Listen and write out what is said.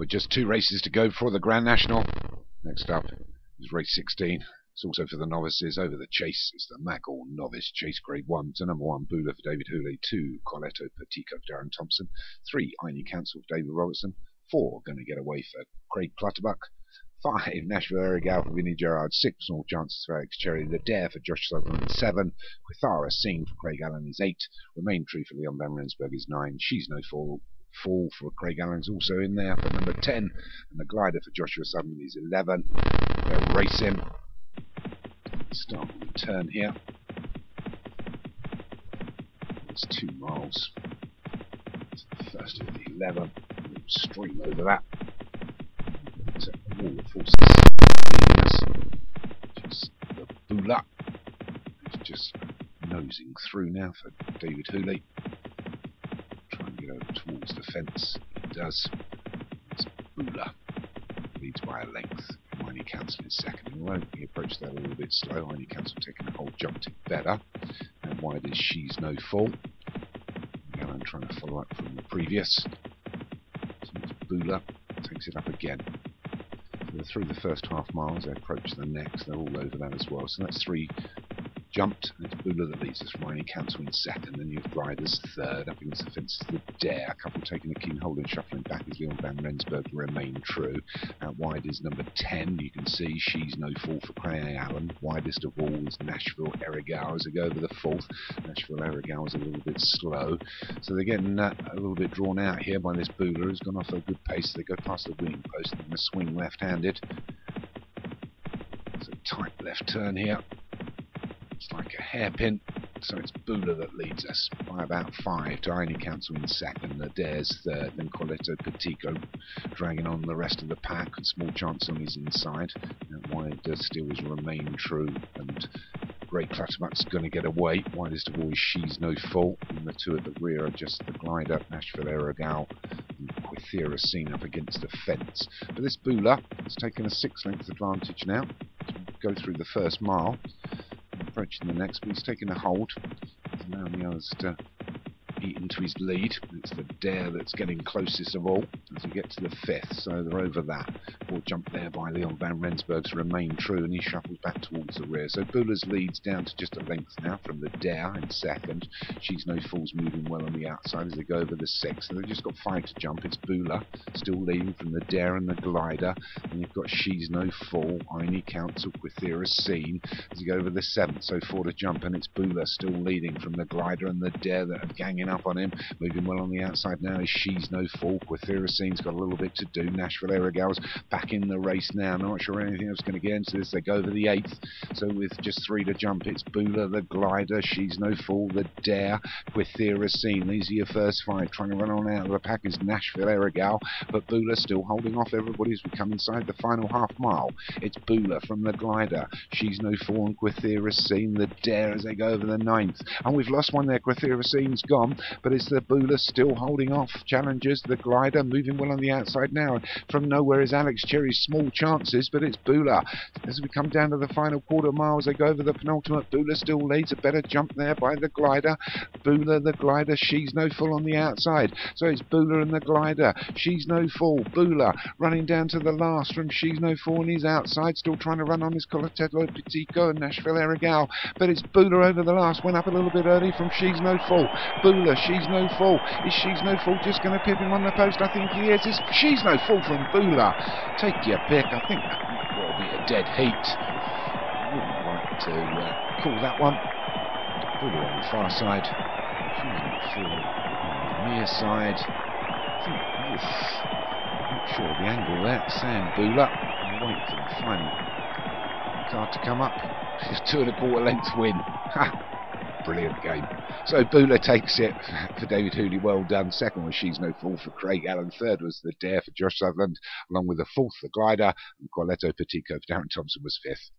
With just two races to go before the Grand National. Next up is race 16. It's also for the novices. Over the chase is the Maghull Novice Chase Grade 1 to number 1 Bula for David Hooley, 2 Coletto Petico for Darren Thompson, 3 Einie Council for David Robertson, 4 Gonna Get Away for Craig Clutterbuck, 5 Nashville Erigal for Vinnie Gerard, 6 Small Chances for Alex Cherry, The Dare for Josh Sutherland, 7 Quithara Scene for Craig Allen is 8 Remain True for Leon Van Rensburg is 9 She's No Fall Fall for Craig Allen's also in there for number 10 and the glider for Joshua Sutherland is 11 they're racing start the turn here. It's two miles. It's the first of the 11 we'll stream over that. All the forces. Just the it's just nosing through now for David Hooley fence. Does. Bula. Leads by a length. Miney Council is second in row. He approached that a little bit slow. Miney Council taking a whole jump to better. And wide is She's No Fall. I'm trying to follow up from the previous. Bula. Takes it up again. So through the first half miles, they approach the next. They're all over that as well. So that's three jumped, it's Bula that leads us from Mining Council in second, then you have Gliders third, up against the fences the Dare, a couple taking a keen hold and shuffling back as Leon Van Rensburg remain true. Out wide is number 10, you can see She's No Fall for Craig Allen. Widest of all is Nashville Erigal as they go over the fourth. Nashville Erigal is a little bit slow, so they're getting uh, a little bit drawn out here by this Bula who's gone off at a good pace. They go past the winning post and swing left-handed. It's a tight left turn here. It's like a hairpin. So it's Bula that leads us by about five. Tiny Council in second, Dare's third, then Coletto Petico dragging on the rest of the pack. And small chance on his inside. And wide does still is remain true. And Craig Clutterbuck's going to get away. Widest of all is She's No Fault. And the two at the rear are just the glider, Nashville Erigal and Quithera seen up against the fence. But this Bula has taken a six length advantage now. Go through the first mile approaching the next, but he's taking a hold. He's allowing the others to eat into his lead. It's the Dare that's getting closest of all as we get to the fifth, so they're over that. Ball jump there by Leon Van Rensburg's remain true, and he shuffles back towards the rear. So Bula's leads down to just a length now from the Dare in second. She's no fools moving well on the outside as they go over the sixth. So they've just got five to jump. It's Bula still leading from the Dare and the Glider, and you've got She's No Fall, Einie Council, Quithera Scene as you go over the seventh. So four to jump, and it's Bula still leading from the Glider and the Dare that are ganging up on him. Moving well on the outside now is She's No Fall. Quitheracine's got a little bit to do. Nashville Erigal's back in the race now. Not sure anything else going to get into this. They go over the eighth. So with just three to jump, it's Bula, the glider. She's No Fall, the dare. Quitheracine. These are your first five. Trying to run on out of the pack is Nashville Erigal. But Bula still holding off everybody as we come inside the final half mile. It's Bula from the glider. She's No Fall and Quitheracine, the dare as they go over the ninth. And we've lost one there. Quitheracine's gone but it's the Bula still holding off challengers. The glider moving well on the outside now. From nowhere is Alex Cherry's small chances, but it's Bula. As we come down to the final quarter miles, they go over the penultimate. Bula still leads a better jump there by the glider. Bula, the glider, she's no full on the outside. So it's Bula and the glider. She's no full. Bula running down to the last from She's no and he's outside, still trying to run on his Colatello Petico and Nashville Erigal. But it's Bula over the last, went up a little bit early from She's no full. Bula, She's No Fall. Is She's No Fall just going to pip him on the post? I think he is. Is She's No Fall from Bula. Take your pick. I think that will be a dead heat. Wouldn't like to uh, call that one. Bula on the far side. She's No Fall on the near side. Think, oof, not sure of the angle there. Sam Bula. Wait for the final card to come up. It's two and a quarter length win. Brilliant game. So Bula takes it for David Hooley, well done. Second was She's No Fall for Craig Allen. Third was The Dare for Josh Sutherland, along with the fourth, The Glider, and Coletto Petico for Darren Thompson was fifth.